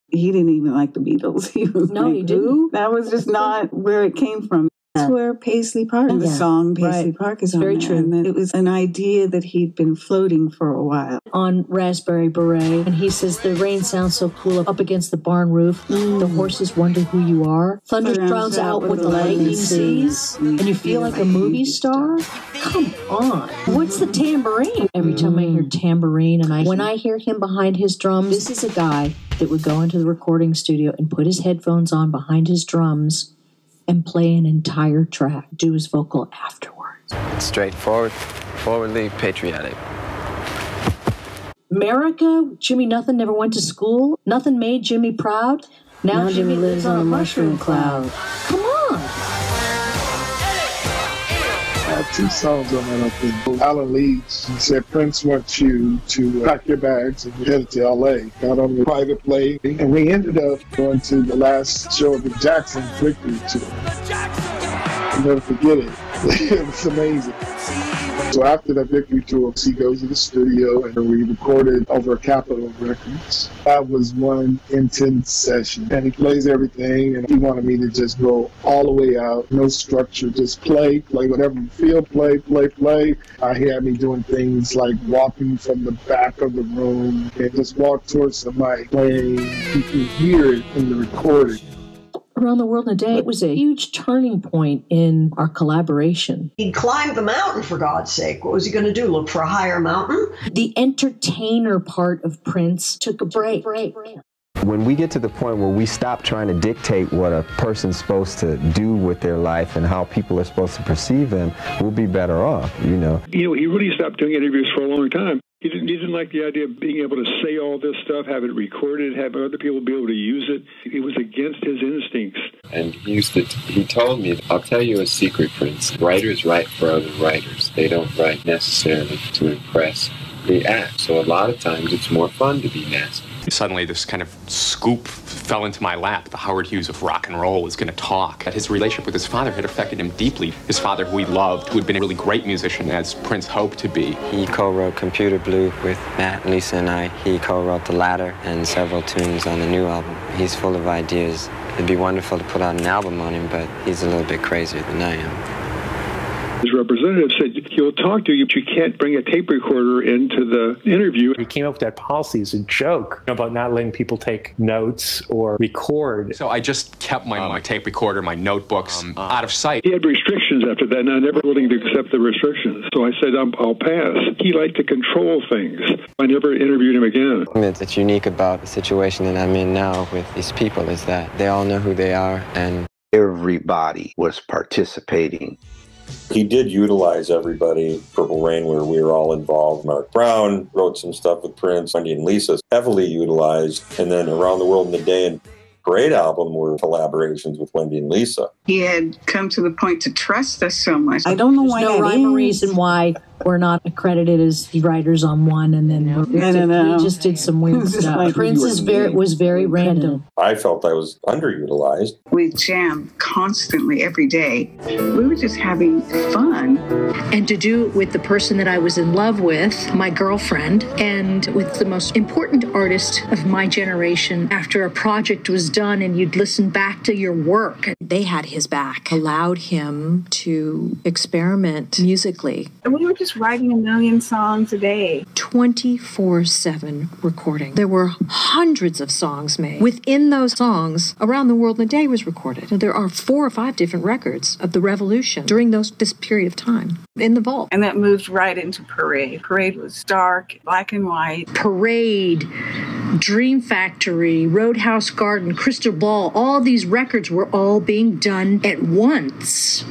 He didn't even like the Beatles. [laughs] He was No, like, he didn't. "Who?" That was just not where it came from. That's where Paisley Park, the Yeah. song Paisley Right. Park is It's on very there. true. And it was an idea that he'd been floating for a while. on Raspberry Beret, and he says the rain sounds so cool up against the barn roof. Mm. The horses wonder who you are. Thunder drowns out what the lightning sees, and you feel like a movie star. Come on, what's the tambourine? Every time I hear mm. tambourine, and I when I hear him behind his drums, this is a guy that would go into the recording studio and put his headphones on behind his drums and play an entire track, do his vocal afterwards. It's straightforward, forwardly patriotic. America, Jimmy Nothing never went to school. Nothing made Jimmy proud. Now, Jimmy lives on a mushroom cloud. Come on. Two songs on that up there. Alan Leeds, said Prince wants you to pack your bags and head to LA. Got on the private plane, and we ended up going to the last show of the Jackson Victory Tour. I'll never forget it. [laughs] it was amazing. So after the victory tour, he goes to the studio and we recorded over Capitol Records. That was one intense session. And he plays everything and he wanted me to just go all the way out, no structure, just play, play whatever you feel, play, play, play. Uh, he had me doing things like walking from the back of the room and just walk towards the mic playing. You can hear it in the recording. Around the World in a Day, it was a huge turning point in our collaboration. He climbed the mountain, for God's sake. What was he going to do? Look for a higher mountain? The entertainer part of Prince took a break. When we get to the point where we stop trying to dictate what a person's supposed to do with their life and how people are supposed to perceive them, we'll be better off, you know. You know, he really stopped doing interviews for a long time. He didn't, he didn't like the idea of being able to say all this stuff, have it recorded, have other people be able to use it. It was against his instincts. And he used to, he told me, I'll tell you a secret, Prince. Writers write for other writers. They don't write necessarily to impress. They act. So a lot of times it's more fun to be nasty. Suddenly, this kind of scoop fell into my lap. The Howard Hughes of rock and roll was going to talk. That his relationship with his father had affected him deeply. His father, who he loved, who had been a really great musician, as Prince hoped to be. He co-wrote Computer Blue with Matt, Lisa, and I. He co-wrote The Ladder and several tunes on the new album. He's full of ideas. It'd be wonderful to put out an album on him, but he's a little bit crazier than I am. His representative said, he'll talk to you, but you can't bring a tape recorder into the interview. He came up with that policy as a joke about not letting people take notes or record. So I just kept my, my tape recorder, my notebooks um, um, out of sight. He had restrictions after that, and I never willing to accept the restrictions. So I said, I'm, I'll pass. He liked to control things. I never interviewed him again. It's, it's unique about the situation that I'm in now with these people is that they all know who they are and everybody was participating. He did utilize everybody. Purple Rain, where we were all involved. Mark Brown wrote some stuff with Prince, Wendy and Lisa, heavily utilized. And then Around the World in a Day and Parade album were collaborations with Wendy and Lisa. He had come to the point to trust us so much. I don't know why no that rhyme or is. reason why we're not accredited as writers on one, and then we're, I don't we just did some weird [laughs] stuff. Prince is very was very random. I felt I was underutilized. We jammed constantly every day. We were just having fun. and to do it with the person that I was in love with, my girlfriend, and with the most important artist of my generation. After a project was done and you'd listen back to your work, They had his back, allowed him to experiment musically. And we were just writing a million songs a day. 24 7 recording. There were hundreds of songs made. Within those songs, Around the World in a Day was recorded. There are four or five different records of the revolution during those this period of time in the vault. And that moved right into Parade. Parade was dark, black and white. Parade, Dream Factory, Roadhouse Garden, Crystal Ball, all these records were all being done at once.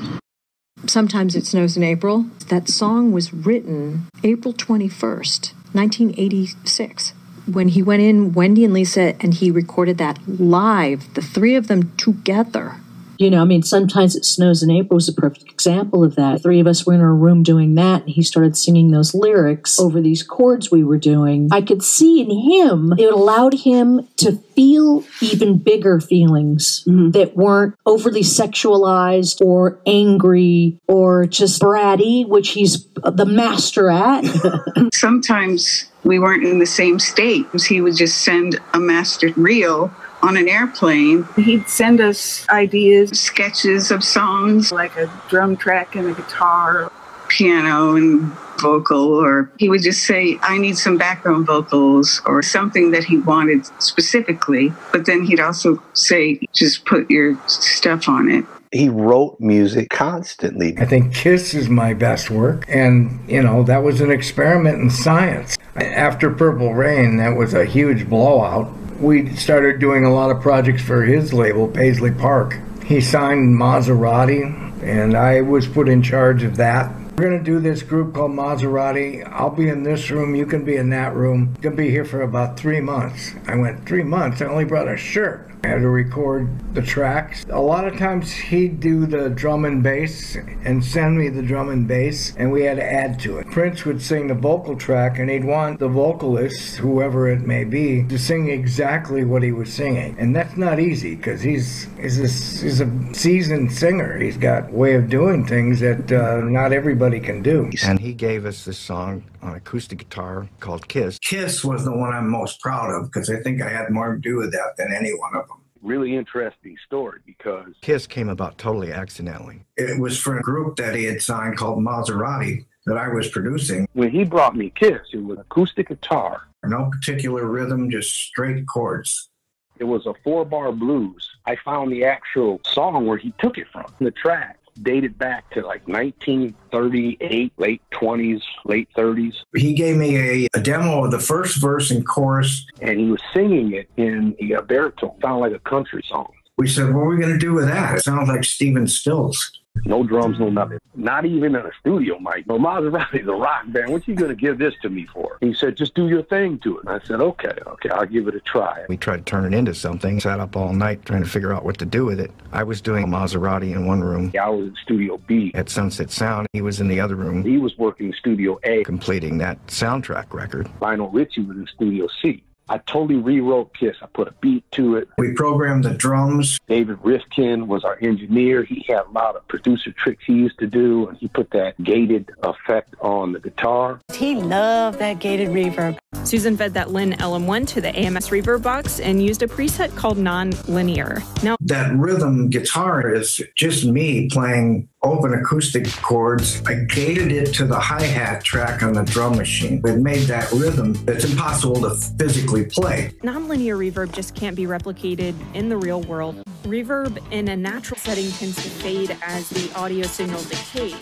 Sometimes It Snows in April. That song was written April 21st, 1986. When he went in, Wendy and Lisa, and he recorded that live, the three of them together. You know, I mean, sometimes it snows in April was a perfect example of that. Three of us were in our room doing that, and he started singing those lyrics over these chords we were doing. I could see in him, it allowed him to feel even bigger feelings mm-hmm. that weren't overly sexualized or angry or just bratty, which he's uh, the master at. [laughs] Sometimes we weren't in the same state. He would just send a master reel on an airplane. He'd send us ideas, sketches of songs, like a drum track and a guitar, piano and vocal, or he would just say, I need some background vocals or something that he wanted specifically. But then he'd also say, just put your stuff on it. He wrote music constantly. I think Kiss is my best work. And, you know, that was an experiment in science. After Purple Rain, that was a huge blowout. We started doing a lot of projects for his label, Paisley Park. He signed Mazarati, and I was put in charge of that. We're going to do this group called Mazarati. I'll be in this room, you can be in that room. You'll be here for about three months. I went, Three months? I only brought a shirt. I had to record the tracks. A lot of times he'd do the drum and bass and send me the drum and bass, and we had to add to it. Prince would sing the vocal track, and he'd want the vocalist, whoever it may be, to sing exactly what he was singing. And that's not easy because he's, he's, a, he's a seasoned singer. He's got a way of doing things that uh, not everybody can do. And he gave us this song on acoustic guitar called Kiss. Kiss was the one I'm most proud of because I think I had more to do with that than any one of them. Really interesting story because Kiss came about totally accidentally. It was for a group that he had signed called Mazarati that I was producing. when he brought me Kiss, it was acoustic guitar. No particular rhythm, just straight chords. It was a four bar blues. I found the actual song where he took it from. The track dated back to like 1938, late 20s, late 30s. He gave me a, a demo of the first verse and chorus. And he was singing it in the uh, baritone. Sounded like a country song. We said, What are we going to do with that? It sounds like Stephen Stills. No drums, no nothing. Not even in a studio mic. No, Mazarati's a rock band. What you gonna give this to me for? He said, just do your thing to it. And I said, okay, okay, I'll give it a try. We tried to turn it into something, sat up all night trying to figure out what to do with it. I was doing a Mazarati in one room. I was in Studio B. At Sunset Sound, he was in the other room. He was working Studio A. Completing that soundtrack record. Lionel Richie was in Studio C. I totally rewrote Kiss. I put a beat to it. We programmed the drums. David Rivkin was our engineer. He had a lot of producer tricks he used to do, and he put that gated effect on the guitar. He loved that gated reverb. Susan fed that Linn LM1 to the AMS reverb box and used a preset called non-linear. Now That rhythm guitar is just me playing open acoustic chords. I gated it to the hi hat track on the drum machine. It made that rhythm that's impossible to physically play. non-linear reverb just can't be replicated in the real world. Reverb in a natural setting tends to fade as the audio signal decays.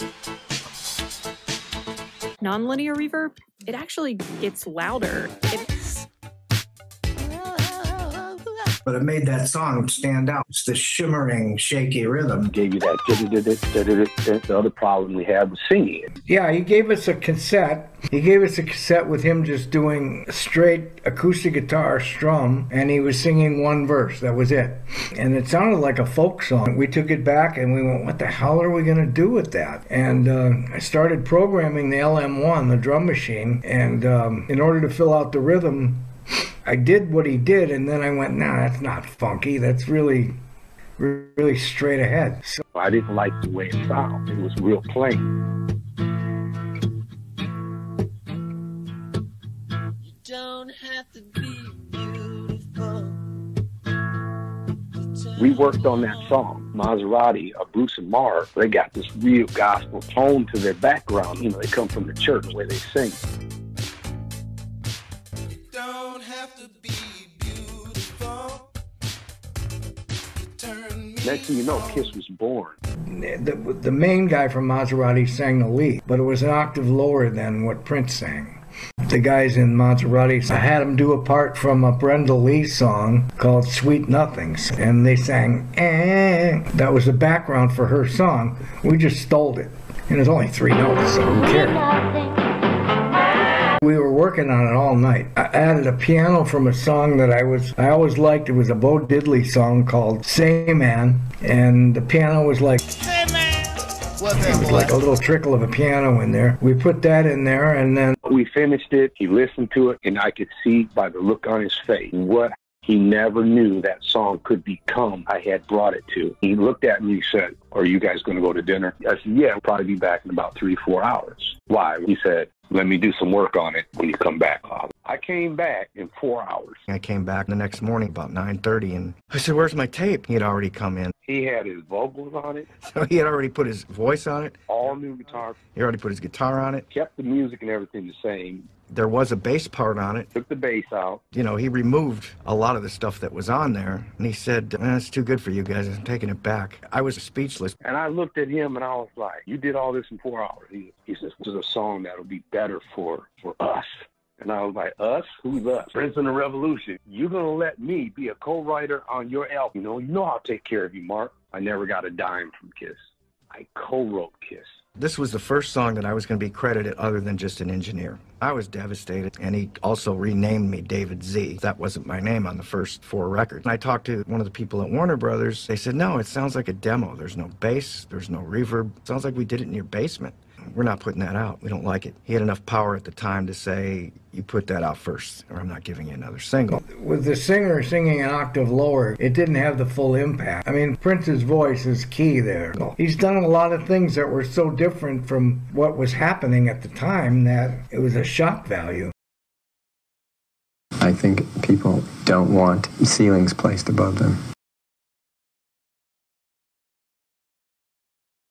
Non-linear reverb, it actually gets louder. It but it made that song stand out. It's the shimmering, shaky rhythm. Gave you that. The other problem we had was singing it. Yeah, he gave us a cassette. He gave us a cassette with him just doing straight acoustic guitar strum, and he was singing one verse. That was it. And it sounded like a folk song. We took it back and we went, what the hell are we going to do with that? And uh, I started programming the LM1, the drum machine, and um, in order to fill out the rhythm, I did what he did, and then I went, nah, that's not funky. That's really, really straight ahead. So I didn't like the way it sounded. It was real plain. We worked on that song, Mazarati, uh, Bruce and Marv. They got this real gospel tone to their background. You know, they come from the church where they sing. Next thing you know, Kiss was born. The, the main guy from Mazarati sang the lead, but it was an octave lower than what Prince sang. The guys in Mazarati, I had them do a part from a Brenda Lee song called Sweet Nothings, and they sang, eh. That was the background for her song. We just stole it. And it's only three notes, so who cares? We were working on it all night. I added a piano from a song that I was I always liked. It was a Bo Diddley song called "Say Man," and the piano was like. It was like a little trickle of a piano in there. We put that in there, and then we finished it. He listened to it, and I could see by the look on his face what he never knew that song could become I had brought it to. He looked at me and said, Are you guys going to go to dinner? I said, Yeah, I'll probably be back in about three, four hours. Why? He said, Let me do some work on it when you come back. I came back in four hours. I came back the next morning about 9.30 and I said, Where's my tape? He had already come in. He had his vocals on it. [laughs] So he had already put his voice on it. All new guitar. He already put his guitar on it. Kept the music and everything the same. There was a bass part on it. Took the bass out. You know, he removed a lot of the stuff that was on there. And he said, eh, That's too good for you guys. I'm taking it back. I was speechless. And I looked at him and I was like, You did all this in four hours. He, he says, This is a song that'll be better for, for us. And I was like, us? Who's us? Prince and the Revolution. You're going to let me be a co-writer on your album. You know, you know I'll take care of you, Mark. I never got a dime from Kiss. I co-wrote Kiss. This was the first song that I was going to be credited other than just an engineer. I was devastated, and he also renamed me David Z. That wasn't my name on the first four records. And I talked to one of the people at Warner Brothers. They said, no, it sounds like a demo. There's no bass, there's no reverb. It sounds like we did it in your basement. We're not putting that out. We don't like it. He had enough power at the time to say, you put that out first, or I'm not giving you another single. With the singer singing an octave lower, it didn't have the full impact. I mean, Prince's voice is key there. He's done a lot of things that were so different from what was happening at the time that it was a shock value. I think people don't want ceilings placed above them.